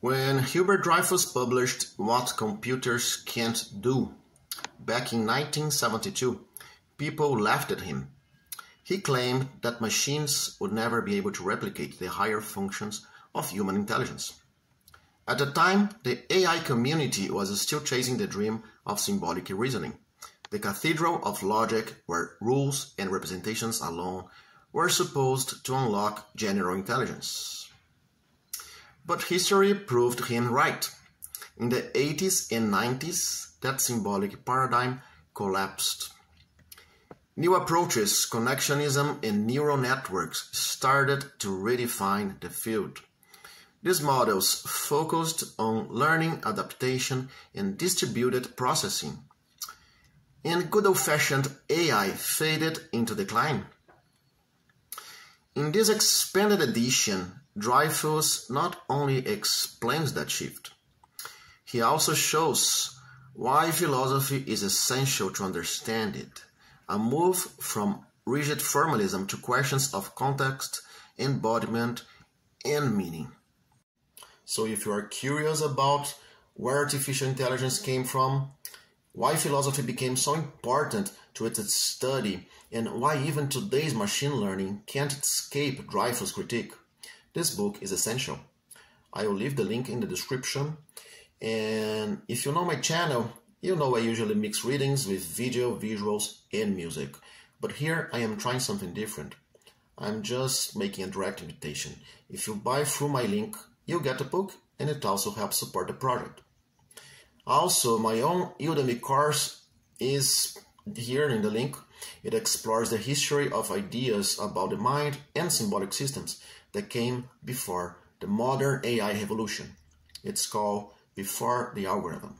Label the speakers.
Speaker 1: When Hubert Dreyfus published What Computers Can't Do back in 1972, people laughed at him. He claimed that machines would never be able to replicate the higher functions of human intelligence. At the time, the AI community was still chasing the dream of symbolic reasoning, the cathedral of logic where rules and representations alone were supposed to unlock general intelligence. But history proved him right. In the 80s and 90s, that symbolic paradigm collapsed. New approaches, connectionism, and neural networks started to redefine the field. These models focused on learning, adaptation, and distributed processing. And good old-fashioned AI faded into decline. In this expanded edition, Dreyfus not only explains that shift, he also shows why philosophy is essential to understand it, a move from rigid formalism to questions of context, embodiment, and meaning. So if you are curious about where artificial intelligence came from, why philosophy became so important to its study, and why even today's machine learning can't escape Dreyfus' critique, this book is essential. I will leave the link in the description. And if you know my channel, you know I usually mix readings with video, visuals, and music. But here I am trying something different. I'm just making a direct invitation. If you buy through my link, you get the book and it also helps support the project. Also, my own Udemy course is here in the link. It explores the history of ideas about the mind and symbolic systems that came before the modern AI revolution. It's called Before the Algorithm.